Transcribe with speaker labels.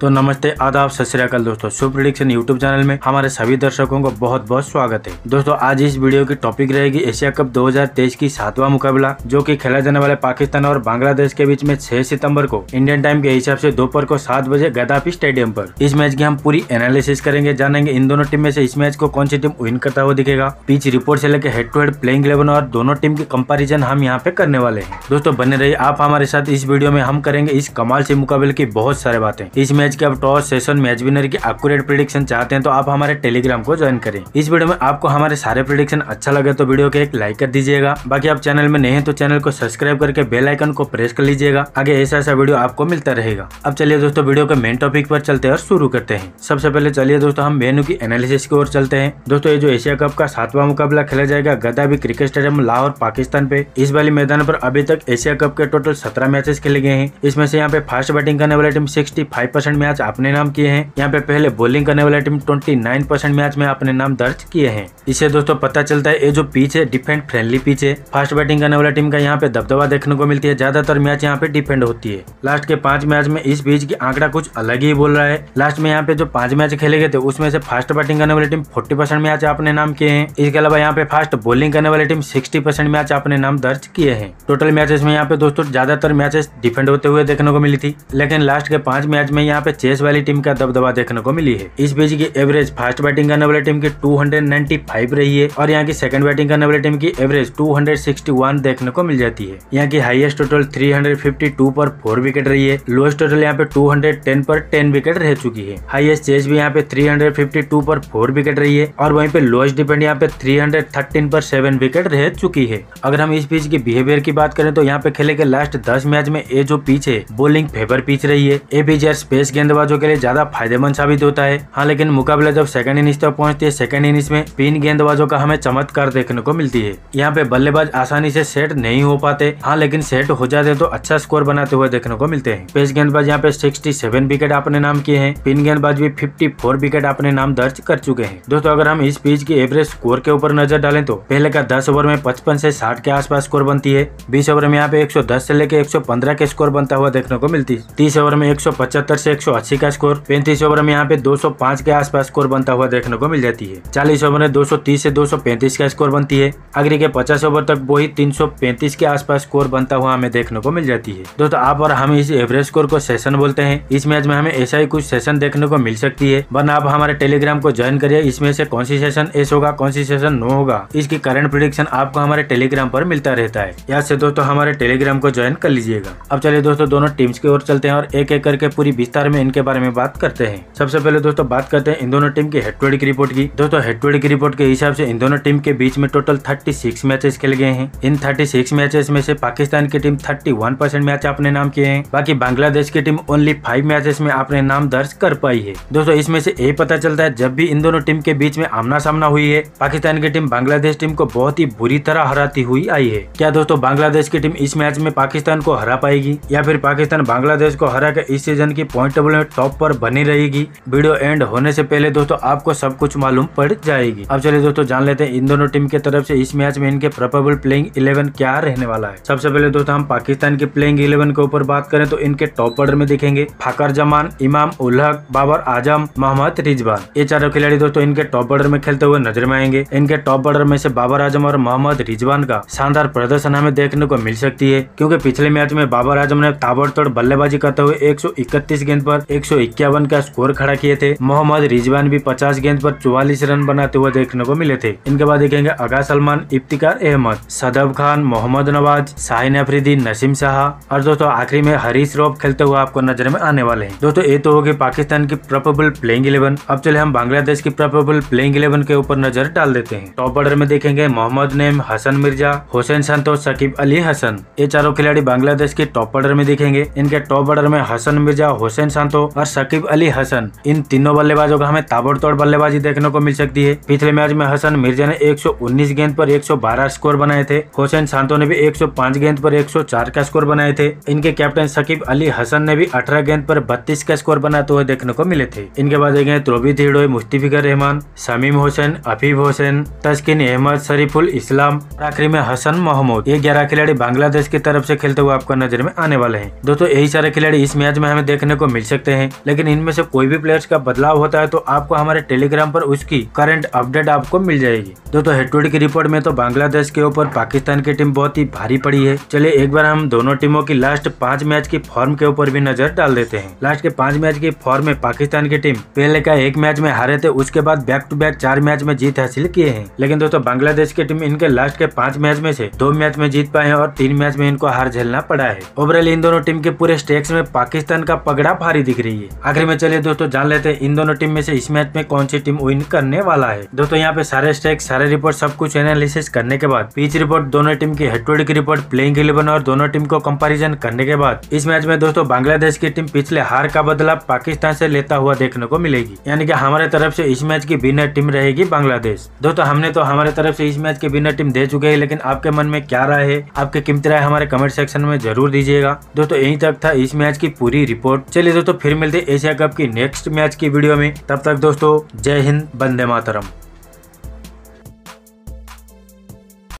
Speaker 1: तो नमस्ते, आदाब, सत दोस्तों। शो प्रिडिक्शन यूट्यूब चैनल में हमारे सभी दर्शकों को बहुत बहुत स्वागत है। दोस्तों, आज इस वीडियो की टॉपिक रहेगी एशिया कप 2023 की सातवां मुकाबला, जो कि खेला जाने वाले पाकिस्तान और बांग्लादेश के बीच में 6 सितंबर को इंडियन टाइम के हिसाब से दोपहर को सात बजे गदाफी स्टेडियम पर। इस मैच की हम पूरी एनालिसिस करेंगे, जानेंगे इन दोनों टीम में से इस मैच को कौन सी टीम विन करता हुआ दिखेगा। पिच रिपोर्ट से लेकर head to head playing eleven और दोनों टीम की कंपेरिजन हम यहाँ पे करने वाले हैं। दोस्तों, बने रहिए, आप हमारे साथ इस वीडियो में हम करेंगे इस कमाल से मुकाबले की बहुत सारे बातें। इस के, अब टॉस सेशन मैच विनर की एक्यूरेट प्रिडिक्शन चाहते हैं तो आप हमारे टेलीग्राम को ज्वाइन करें। इस वीडियो में आपको हमारे सारे प्रिडिक्शन अच्छा लगे तो वीडियो को एक लाइक कर दीजिएगा। बाकी आप चैनल में नए हैं तो चैनल को सब्सक्राइब करके बेल आइकन को प्रेस कर लीजिएगा। आगे ऐसा ऐसा वीडियो आपको मिलता रहेगा। अब चलिए दोस्तों, वीडियो के मेन टॉपिक पर चलते हैं और शुरू करते हैं। सबसे पहले चलिए दोस्तों, हम मेनू की एनालिसिस की ओर चलते हैं। दोस्तों, ये जो एशिया कप का सातवां मुकाबला खेला जाएगा Gaddafi cricket stadium Lahore, Pakistan पे। इस वाली मैदान पर अभी तक एशिया कप के टोटल सत्रह मैचेस खेले गए हैं। इसमें से यहाँ पे फास्ट बैटिंग करने वाली team sixty five percent match अपने नाम किए हैं। यहाँ पे पहले बॉलिंग करने वाली टीम 29 परसेंट मैच में अपने नाम दर्ज किए हैं। इससे दोस्तों पता चलता है, ये जो पिच है डिफेंड फ्रेंडली पिच है। फास्ट बैटिंग करने वाला टीम का यहाँ पे दबदबा देखने को मिलती है। ज़्यादातर मैच यहाँ पे डिफेंड होती है। लास्ट के पाँच मैच में इस बीच की आंकड़ा कुछ अलग ही बोल रहा है। लास्ट में यहाँ पे जो पाँच मैच खेले गए थे, उसमें से फास्ट बैटिंग करने वाली टीम फोर्टी परसेंट मैच अपने नाम किए हैं। इसके अलावा यहाँ पे फास्ट बॉलिंग करने वाली टीम सिक्सटी परसेंट मैच अपने नाम दर्ज किए हैं। टोटल मैचेस में यहाँ पे दोस्तों ज़्यादातर मैचेस डिफेंड होते हुए देखने को मिली थी। लेकिन लास्ट के पाँच मैच में यहाँ पे चेस वाली टीम का दबदबा देखने को मिली है। इस बीच की एवरेज फास्ट बैटिंग करने वाली टीम की 295 रही है और यहाँ की सेकंड बैटिंग करने वाली टीम की एवरेज 261 देखने को मिल जाती है। यहाँ की हाईएस्ट टोटल 352 पर फोर विकेट रही है। लोएस्ट टोटल यहाँ पे 210 पर 10 विकेट रह चुकी है। हाईएस्ट चेस भी यहाँ पे 352 पर फोर विकेट रही है और वहीं पे लोएस्ट डिपेंड यहाँ पे 313 पर सेवन विकेट रह चुकी है। अगर हम इस पिच की बिहेवियर की बात करें तो यहाँ पे खेले के लास्ट दस मैच में ये जो पिच है बोलिंग फेवर पिच रही है। ये पिच स्पेस गेंदबाजों के लिए ज़्यादा फ़ायदेमंद साबित होता है। हाँ लेकिन मुकाबला जब सेकंड इनिंग्स तक पहुँचती है सेकंड इनिंग में पिन गेंदबाजों का हमें चमत्कार देखने को मिलती है। यहाँ पे बल्लेबाज आसानी से सेट नहीं हो पाते। हाँ लेकिन सेट हो जाते तो अच्छा स्कोर बनाते हुए देखने को मिलते हैं। पेस गेंदबाज यहाँ पे 67 विकेट अपने नाम किए हैं। पिन गेंदबाज भी 54 विकेट अपने नाम दर्ज कर चुके हैं। दोस्तों, अगर हम इस पिच की एवरेज स्कोर के ऊपर नज़र डालें तो पहले का दस ओवर में पचपन से साठ के आसपास स्कोर बनती है। बीस ओवर में यहाँ पे एक से लेकर एक सौ पंद्रह के स्कोर बनता हुआ देखने को मिलती है। तीस ओवर में एक से एक का स्कोर, पैंतीस ओवर में यहाँ पे दो के आसपास स्कोर बनता हुआ देखने को मिल जाती है। चालीस ओवर में 230 से 235 का स्कोर बनती है। अगली के 50 ओवर तक वही 335 के आसपास स्कोर बनता हुआ हमें देखने को मिल जाती है। दोस्तों, आप और हम इस एवरेज स्कोर को सेशन बोलते हैं। इस मैच में हमें ऐसा ही कुछ सेशन देखने को मिल सकती है। वरना आप हमारे टेलीग्राम को ज्वाइन करिए। इसमें से कौन सी सेशन एस होगा, कौन सी सेशन नो होगा, इसकी करंट प्रिडिक्शन आपको हमारे टेलीग्राम पर मिलता रहता है। याद से दोस्तों, हमारे टेलीग्राम को ज्वाइन कर लीजिएगा। अब चलिए दोस्तों, दोनों टीम्स की ओर चलते हैं और एक एक करके पूरी विस्तार में इनके बारे में बात करते हैं। सबसे पहले दोस्तों बात करते हैं इन दोनों टीम की हेड टू हेड की रिपोर्ट की। दोस्तों हेड टू हेड की रिपोर्ट के हिसाब से इन दोनों टीम के बीच में टोटल 36 मैचेस खेले गए हैं। इन 36 मैचेस में से पाकिस्तान की टीम 31 परसेंट मैच अपने नाम किए हैं। बाकी बांग्लादेश की टीम ओनली फाइव मैचेस में अपने नाम दर्ज कर पाई है। दोस्तों इसमें से यही पता चलता है, जब भी इन दोनों टीम के बीच में आमना सामना हुई है, पाकिस्तान की टीम बांग्लादेश टीम को बहुत ही बुरी तरह हराती हुई आई है। क्या दोस्तों बांग्लादेश की टीम इस मैच में पाकिस्तान को हरा पाएगी, या फिर पाकिस्तान बांग्लादेश को हरा कर इस सीज़न की पॉइंट टेबल में टॉप पर बनी रहेगी। वीडियो एंड होने से पहले दोस्तों, आपको सब कुछ मालूम पड़ जाएगी। अब चलिए दोस्तों, जान लेते हैं इन दोनों टीम की तरफ़ से इस मैच में इनके प्रोपेबल प्लेइंग इलेवन क्या रहने वाला है। सबसे पहले दोस्तों, हम पाकिस्तान के प्लेइंग इलेवन के ऊपर बात करें तो इनके टॉप ऑर्डर में दिखेंगे फाकर जमान, इमाम उल्हक बाबर आज़म, मोहम्मद रिजवान। ये चारों खिलाड़ी दोस्तों इनके टॉप ऑर्डर में खेलते हुए नज़र में आएँगे। इनके टॉप ऑर्डर में से बाबर आज़म और मोहम्मद रिजवान का शानदार प्रदर्शन हमें देखने को मिल सकती है, क्योंकि पिछले मैच में बाबर आज़म ने ताबड़तोड़ बल्लेबाजी करते हुए एक सौ इकतीस गेंद पर एक सौ इक्यावन का स्कोर खड़ा किए थे। मोहम्मद रिजवान भी पचास गेंद पर चौवालीस रन बनाते हुए देखने को मिले थे। इनके बाद देखेंगे अगा सलमान, इफ्तिकार अहमद, सदब खान, मोहम्मद नवाज़ शाहिन अफरीदी, नसीम शाह। और दोस्तों, आखिरी में हरीश रोब खेलते हुए आपको नज़र में आने वाले हैं। दोस्तों, ये तो होगी पाकिस्तान की प्रोपेबल प्लेइंग इलेवन अब चले हम बांग्लादेश की प्रोपेबल प्लेइंग इलेवन के ऊपर नज़र डाल देते हैं। टॉप ऑर्डर में देखेंगे मोहम्मद नेम हसन मिर्ज़ा, हुसैन संतोष सकीब अली हसन। ये चारों खिलाड़ी बांग्लादेश के टॉप ऑर्डर में दिखेंगे। इनके टॉप ऑर्डर में हसन मिर्ज़ा, हुसैन संतो और शकीब अली हसन। इन तीनों बल्लेबाजों का हमें ताबड़तोड़ बल्लेबाजी देखने को मिल सकती है। पिछले मैच में हसन मिर्ज़ा ने 119 गेंद पर 112 स्कोर बनाए थे। हुसैन सांतो ने भी 105 गेंद पर 104 का स्कोर बनाए थे। इनके कैप्टन शकीब अली हसन ने भी 18 गेंद पर 32 का स्कोर बनाते हुए देखने को मिले थे। इनके बाद देखें त्रोबित हिडोई मुस्तिफिकर रहमान समीम हुसैन अफीफ हुसैन, तस्किन अहमद, शरीफुल इस्लाम, आखिरी में हसन मोहम्मद। ये ग्यारह खिलाड़ी बांग्लादेश की तरफ़ से खेलते हुए आपको नज़र में आने वाले हैं। दोस्तों, यही सारे खिलाड़ी इस मैच में हमें देखने को मिल सकते हैं। लेकिन इनमें से कोई भी प्लेयर्स का बदलाव होता है तो आपको हमारे टेलीग्राम पर उसकी करंट अपडेट आपको मिल जाएगी। दोस्तों हेड की रिपोर्ट में तो बांग्लादेश के ऊपर पाकिस्तान की टीम बहुत ही भारी पड़ी है। चलिए, एक बार हम दोनों टीमों की लास्ट पाँच मैच की फॉर्म के ऊपर भी नज़र डाल देते हैं। लास्ट के पाँच मैच की फॉर्म में पाकिस्तान की टीम पहले का एक मैच में हारे थे, उसके बाद बैक टू बैक चार मैच में जीत हासिल किए हैं। लेकिन दोस्तों बांग्लादेश की टीम इनके लास्ट के पाँच मैच में से दो मैच में जीत पाए हैं और तीन मैच में इनको हार झेलना पड़ा है। ओवरऑल इन दोनों टीम के पूरे स्टेक्स में पाकिस्तान का पगड़ा भारी दिख रही है। आखिर में चलिए दोस्तों, जान लेते हैं, इन दोनों टीम में से इस मैच में कौन सी टीम विन करने वाला है? दोस्तों, यहाँ पे सारे स्टेक सारे रिपोर्ट सब कुछ एनालिसिस करने के बाद पिच रिपोर्ट दोनों टीम की हेड की रिपोर्ट प्लेइंग इलेवन और दोनों टीम को कंपेरिजन करने के बाद, इस मैच में दोस्तों, बांग्लादेश की टीम पिछले हार का बदला पाकिस्तान से लेता हुआ देखने को मिलेगी। यानी कि हमारे तरफ़ से इस मैच की विनर टीम रहेगी बांग्लादेश। दोस्तों, हमने तो हमारे तरफ़ से इस मैच की विनर टीम दे चुके हैं, लेकिन आपके मन में क्या राय है? आपके कीमती राय हमारे कमेंट सेक्शन में ज़रूर दीजिएगा। दोस्तों, यही तक था इस मैच की पूरी रिपोर्ट चलिए दोस्तों फिर मिलते एशिया कप की नेक्स्ट मैच की वीडियो में। तब तक दोस्तों, जय हिंद बंदे मातरम।